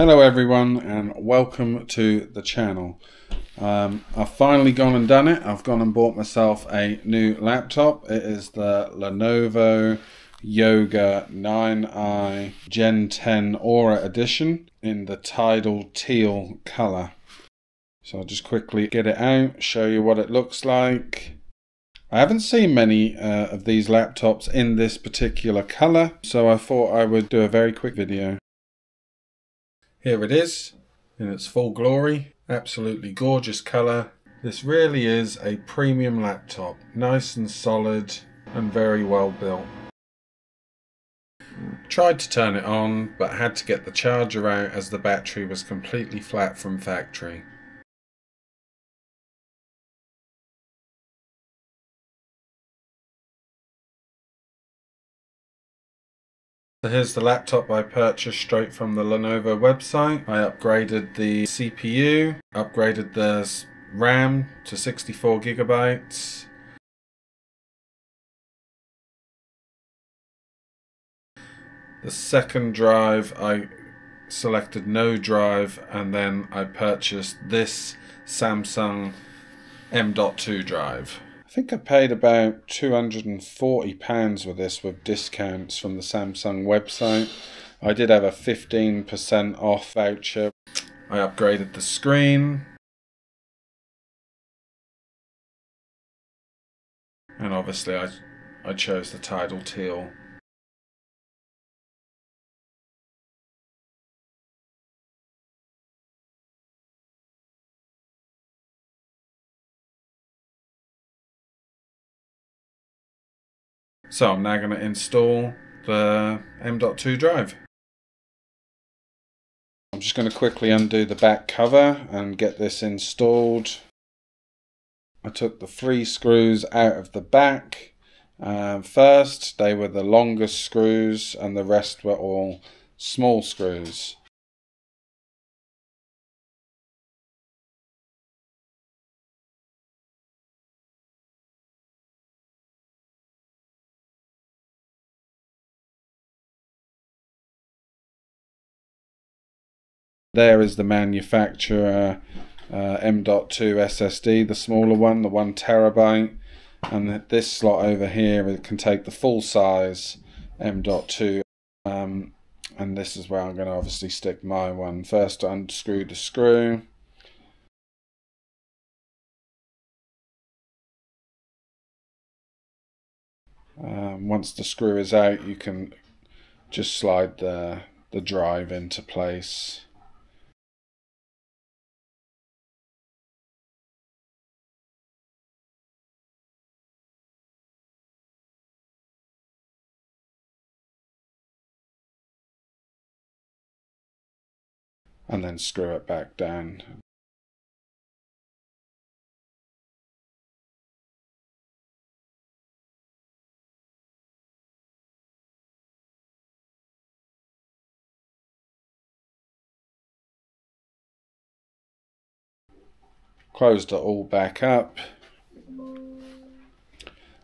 Hello everyone and welcome to the channel. Um, I've finally gone and done it. I've gone and bought myself a new laptop. It is the Lenovo Yoga 9i Gen 10 Aura Edition in the Tidal Teal colour. So I'll just quickly get it out, show you what it looks like. I haven't seen many uh, of these laptops in this particular colour, so I thought I would do a very quick video. Here it is in its full glory. Absolutely gorgeous colour. This really is a premium laptop. Nice and solid and very well built. Tried to turn it on but had to get the charger out as the battery was completely flat from factory. So here's the laptop I purchased straight from the Lenovo website. I upgraded the CPU, upgraded the RAM to 64 gigabytes. The second drive I selected no drive and then I purchased this Samsung M.2 drive. I think I paid about £240 with this with discounts from the Samsung website. I did have a 15% off voucher. I upgraded the screen. And obviously I, I chose the Tidal Teal. So I'm now going to install the M.2 drive. I'm just going to quickly undo the back cover and get this installed. I took the three screws out of the back. Uh, first, they were the longest screws and the rest were all small screws. There is the manufacturer uh, M.2 SSD, the smaller one, the one terabyte, and this slot over here can take the full size M.2. Um, and this is where I'm going to obviously stick my one. First, unscrew the screw. Um, once the screw is out, you can just slide the the drive into place. And then screw it back down. Closed it all back up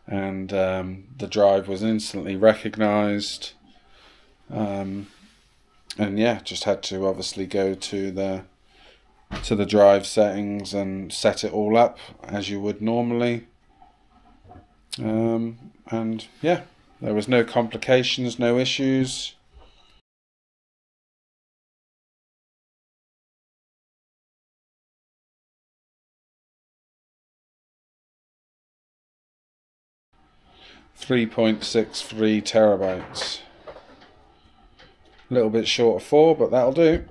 and um, the drive was instantly recognized. Um, and yeah, just had to obviously go to the to the drive settings and set it all up as you would normally. Um, and yeah, there was no complications, no issues. Three point six three terabytes. A little bit short of four, but that'll do.